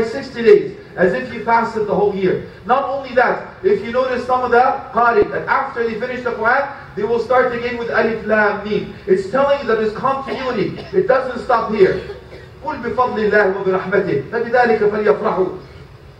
60 days, as if you fasted the whole year. Not only that, if you notice some of the Qari, that after they finish the Quran, they will start again with Alif Lam Mim. It's telling you that there's continuity. It doesn't stop here. قل بفضل الله وبرحمته فبذلك فليفرحوا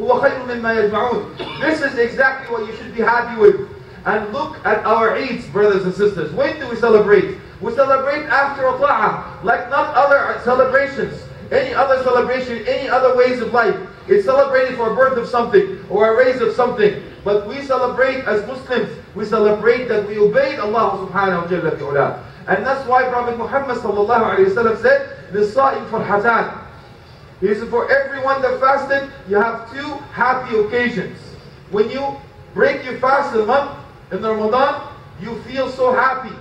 هو خير مما يجمعون This is exactly what you should be happy with. And look at our Eids, brothers and sisters. When do we celebrate? We celebrate after a ta'ah, like not other celebrations. Any other celebration, any other ways of life. It's celebrated for a birth of something or a raise of something. But we celebrate as Muslims, we celebrate that we obeyed Allah subhanahu wa ta'ala. And that's why Prophet Muhammad sallallahu alayhi wa sallam said, لِلصَّائِمْ فَرْحَتَانِ He said, for everyone that fasted, you have two happy occasions. When you break your fast in the month, in Ramadan, you feel so happy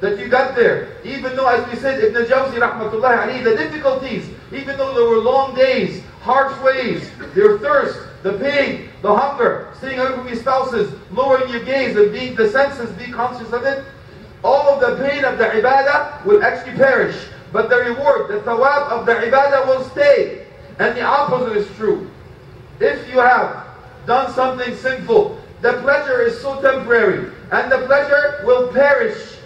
that you got there. Even though, as we said, Ibn Jawzi rahmatullahi alayhi, the difficulties, even though there were long days, harsh ways, their thirst, the pain, the hunger, staying away from your spouses, lowering your gaze and being the senses, be conscious of it, all of the pain of the ibadah will actually perish. But the reward, the thawab of the ibadah will stay. And the opposite is true. If you have done something sinful, the pleasure is so temporary, and the pleasure will perish,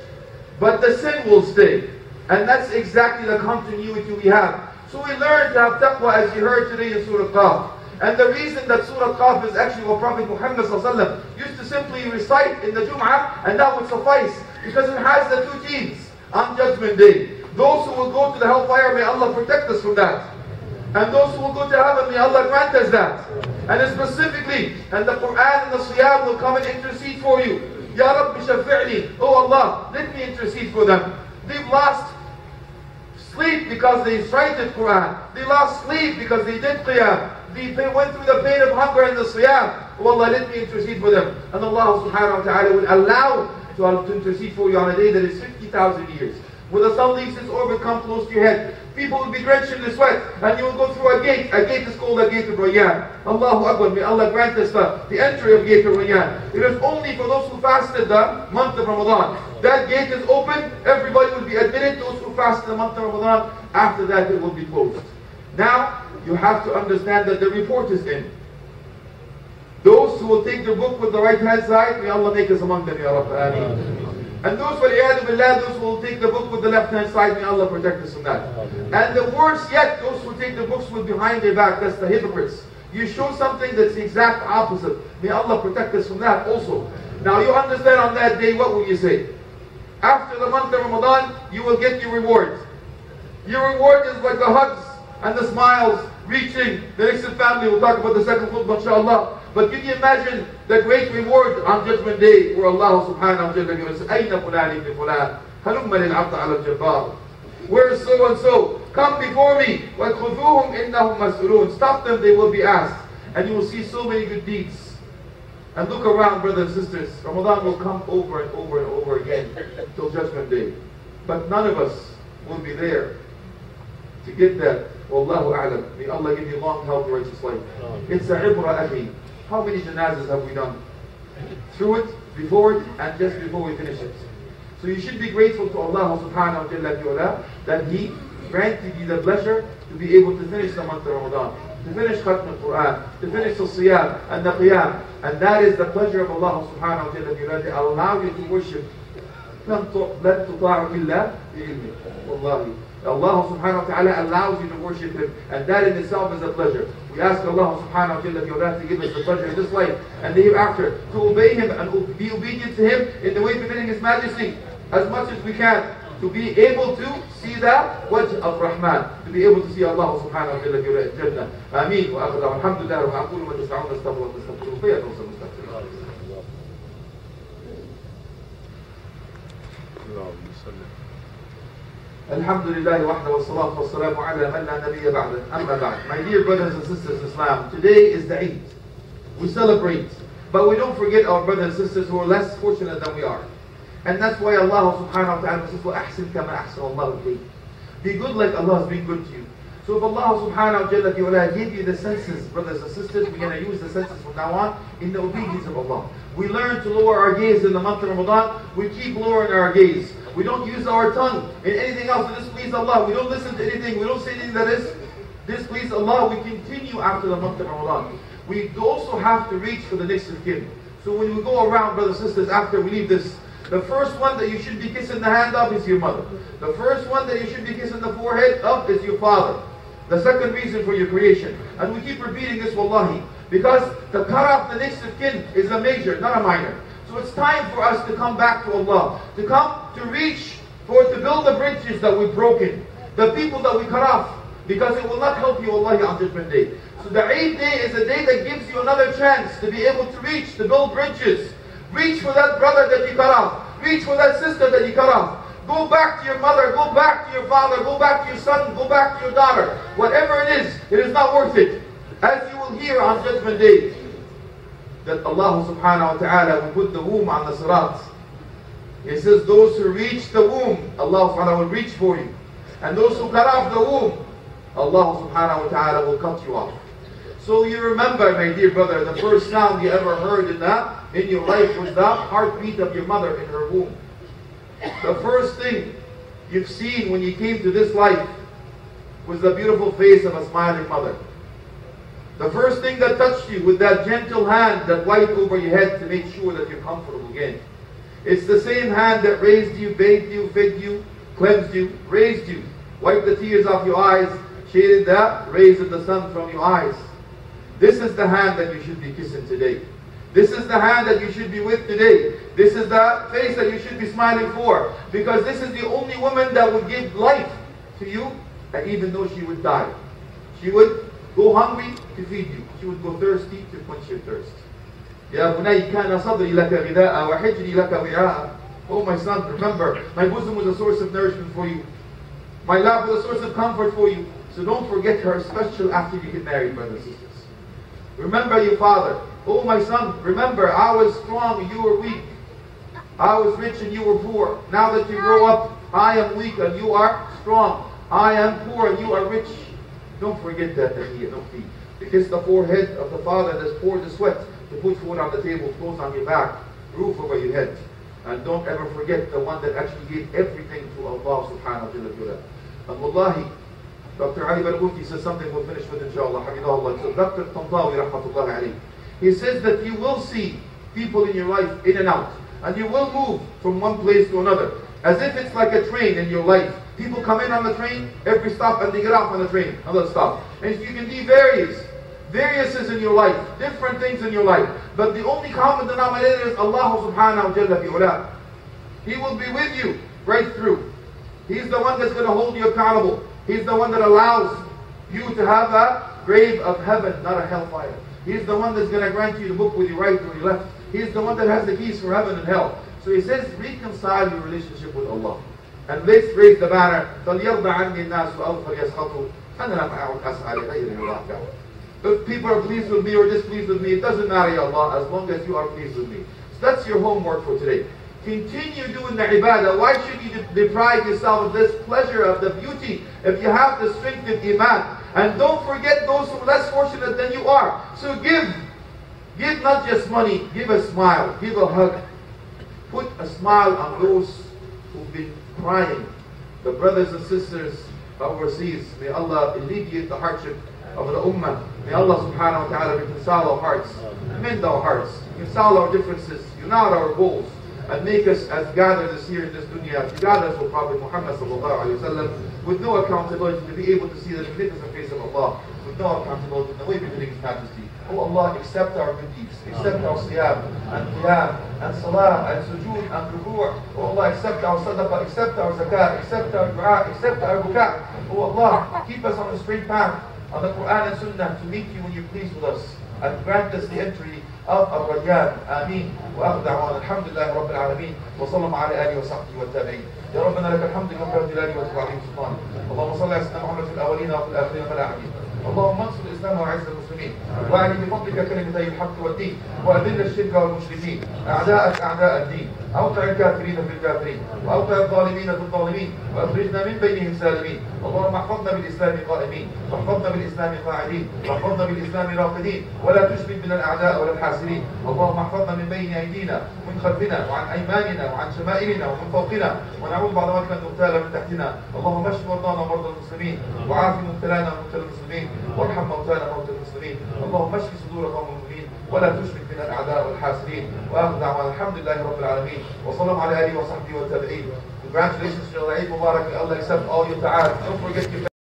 but the sin will stay. And that's exactly the continuity we have. So we learn to have taqwa as you heard today in Surah Qaf. And the reason that Surah Qaf is actually what Prophet Muhammad used to simply recite in the Jum'ah, and that would suffice. Because it has the two teams on Judgment Day. Those who will go to the hellfire, may Allah protect us from that. And those who will go to heaven, may Allah grant us that. And specifically, and the Quran and the Siyam will come and intercede for you. Ya Rabbi shafi'ni. Oh Allah, let me intercede for them. They've lost sleep because they recited Quran. They lost sleep because they did Qiyam. They went through the pain of hunger and the Siyam. Oh Allah, let me intercede for them. And Allah subhanahu wa ta'ala will allow to, to intercede for you on a day that is 50,000 years. When the sun leaves its orbit, come close to your head. People will be drenched in the sweat, and you will go through a gate. A gate is called a gate of Rayyan. Allahu Akbar. May Allah grant us the, the entry of gate of Rayyan. It is only for those who fasted the month of Ramadan. That gate is open. Everybody will be admitted. Those who fasted the month of Ramadan, after that it will be closed. Now, you have to understand that the report is in. Those who will take the book with the right hand side, may Allah make us among them, Ya Rabbi. And those, billah, those who will take the book with the left hand side, may Allah protect us from that. And the worst yet, those who take the books with behind their back, that's the hypocrites. You show something that's the exact opposite. May Allah protect us from that also. Now you understand on that day, what will you say? After the month of Ramadan, you will get your reward. Your reward is like the hugs and the smiles reaching the next family. We'll talk about the second khutbah, inshallah. But can you imagine the great reward on Judgment Day where Allah subhanahu wa ta'ala says, أين فلان ابن فلان هلم للعبد على الجبار Where is so and so? Come before me. وَخُذُوهُمْ إِنَّهُمْ مَسْئُولُونَ Stop them, they will be asked. And you will see so many good deeds. And look around, brothers and sisters. Ramadan will come over and over and over again till Judgment Day. But none of us will be there to get that. Wallahu a'lam. May Allah give you long, healthy, righteous life. It's a ibra, akhi. How many janazas have we done? Through it, before it, and just before we finish it. So you should be grateful to Allah subhanahu wa ta'ala that He granted you the pleasure to be able to finish the month of Ramadan, to finish Khatm al-Quran, to finish the Siyam and the Qiyam. And that is the pleasure of Allah subhanahu wa ta'ala to allow you to worship. لن تطاع إلا بعلمه والله Allah subhanahu wa ta'ala allows you to worship Him, and that in itself is a pleasure. We ask Allah subhanahu wa ta'ala to give us the pleasure in this life and the hereafter, to obey Him and be obedient to Him in the way befitting His majesty as much as we can. To be able to see that wajh of Rahman, to be able to see Allah subhanahu wa ta'ala in Jannah. Ameen. Wa akhda alhamdulillah wa aqulu ma tas'a'un astaghfirullah wa astaghfiruh fa yatawasal mustaghfirullah. اللهم صل الحمد لله وحده والصلاة والسلام على من لا نبي بعده أما بعد My dear brothers and sisters in Islam, today is the Eid. We celebrate, but we don't forget our brothers and sisters who are less fortunate than we are. And that's why Allah subhanahu wa ta'ala says, وَأَحْسِنْ كَمَا أَحْسَنَ اللَّهُ إِلَيْكَ Be good like Allah has been good to you. So if Allah subhanahu wa ta'ala gave you the senses, brothers and sisters, we're going to use the senses from now on in the obedience of Allah. We learn to lower our gaze in the month of Ramadan. We keep lowering our gaze. We don't use our tongue in anything else that displeases Allah. We don't listen to anything. We don't say anything that is displease Allah, we continue after the month of Ramadan. We also have to reach for the next of kin. So when we go around, brothers and sisters, after we leave this, the first one that you should be kissing the hand of is your mother. The first one that you should be kissing the forehead of is your father. The second reason for your creation. And we keep repeating this, wallahi, because to cut the next of kin is a major, not a minor. So it's time for us to come back to Allah, to come to reach for to build the bridges that we've broken, the people that we cut off, because it will not help you, Allah, on Judgment Day. So the Eid day is a day that gives you another chance to be able to reach, to build bridges. Reach for that brother that you cut off. Reach for that sister that you cut off. Go back to your mother, go back to your father, go back to your son, go back to your daughter. Whatever it is, it is not worth it. As you will hear on Judgment Day, that Allah subhanahu wa ta'ala will put the womb on the sirat. He says, those who reach the womb, Allah subhanahu wa ta'ala will reach for you. And those who cut off the womb, Allah subhanahu wa ta'ala will cut you off. So you remember, my dear brother, the first sound you ever heard in that, in your life was the heartbeat of your mother in her womb. The first thing you've seen when you came to this life was the beautiful face of a smiling mother. The first thing that touched you with that gentle hand that wiped over your head to make sure that you're comfortable again. It's the same hand that raised you, bathed you, fed you, cleansed you, raised you, wiped the tears off your eyes, shaded the rays of the sun from your eyes. This is the hand that you should be kissing today. This is the hand that you should be with today. This is the face that you should be smiling for. Because this is the only woman that would give life to you, and even though she would die. She would go hungry to feed you. She would go thirsty to quench your thirst. يا بني كان صدري لك غذاء وحجري لك وعاء Oh my son, remember, my bosom was a source of nourishment for you. My love was a source of comfort for you. So don't forget her, especially after you get married, brothers and sisters. Remember your father. Oh my son, remember, I was strong you were weak. I was rich and you were poor. Now that you grow up, I am weak and you are strong. I am poor and you are rich. Don't forget that, don't be. Because the forehead of the father that's poured the sweat to put food on the table, clothes on your back, roof over your head. And don't ever forget the one that actually gave everything to Allah subhanahu wa ta'ala. And wallahi, Dr. Ali Barghouti says something we'll finish with inshallah. Hamidullah. So Dr. Tantawi rahmatullahi alayhi. He says that you will see people in your life in and out. And you will move from one place to another. As if it's like a train in your life. People come in on the train, every stop, and they get off on the train, another stop. And you can be various. Variouses in your life, different things in your life. But the only common denominator is Allah subhanahu wa ta'ala. He will be with you right through. He's the one that's going to hold you accountable. He's the one that allows you to have a grave of heaven, not a hellfire. He's the one that's going to grant you the book with your right or your left. He's the one that has the keys for heaven and hell. So he says, reconcile your relationship with Allah. And this raised the banner. If people are pleased with me or displeased with me, it doesn't matter, Allah, as long as you are pleased with me. So that's your homework for today. Continue doing the ibadah. Why should you deprive yourself of this pleasure, of the beauty, if you have the strength of iman? And don't forget those who are less fortunate than you are. So give. Give not just money, give a smile, give a hug. Put a smile on those who've been crying. The brothers and sisters overseas. May Allah alleviate the hardship of the ummah. May Allah subhanahu wa ta'ala reconcile our hearts, mend our hearts, reconcile our differences, unite our goals, and make us as gathered as here in this dunya, to gather us with Prophet Muhammad sallam, with no accountability to be able to see the magnificent face of Allah, with no accountability in the way befitting His Majesty. Oh Allah, accept our good deeds, accept our siyam, and qiyam, and salah, and sujood, and ruku'. Oh Allah, accept our sadaqah, accept our zakat, accept our dua, accept our buka. Oh Allah, keep us on the straight path of the Quran and Sunnah to meet you when you're pleased with us, and grant us the entry الريان آمين. وآخر دعوانا. الحمد لله رب العالمين. وصلى الله على آله وصحبه والتابعين. يا ربنا لك الحمد لك رب الجلال وتب عليه سلطان اللهم صل على سيدنا محمد في الأولين وفي الآخرين وفي الآخرين اللهم انصر الإسلام وعز المسلمين. واعني بفضلك كلمتي الحق والدين وأذل الشرك والمشركين. أعداءك أعداء الدين. أوقع الكافرين في الكافرين وأوقع الظالمين في الظالمين وأخرجنا من بينهم سالمين. اللهم احفظنا بالإسلام قائمين واحفظنا بالإسلام قاعدين واحفظنا بالإسلام راقدين ولا تشمت بنا الأعداء ولا الحاسدين. اللهم احفظنا من بين أيدينا ومن خلفنا وعن أيماننا وعن شمائلنا ومن فوقنا. ونعوذ بعد ذلك أن نغتال من تحتنا. اللهم اشف مرضانا ومرضى المسلمين وعاف مبتلانا ومبتلى المسلمين وارحم موتانا وموتى المسلمين اللهم اشف صدور قوم المؤمنين ولا تشمت بنا الاعداء والحاسدين وآخر دعوانا الحمد لله رب العالمين وصلى الله على آله وصحبه والتابعين Congratulations to Eid Mubarak. Allah accept all your ta'at. Don't forget your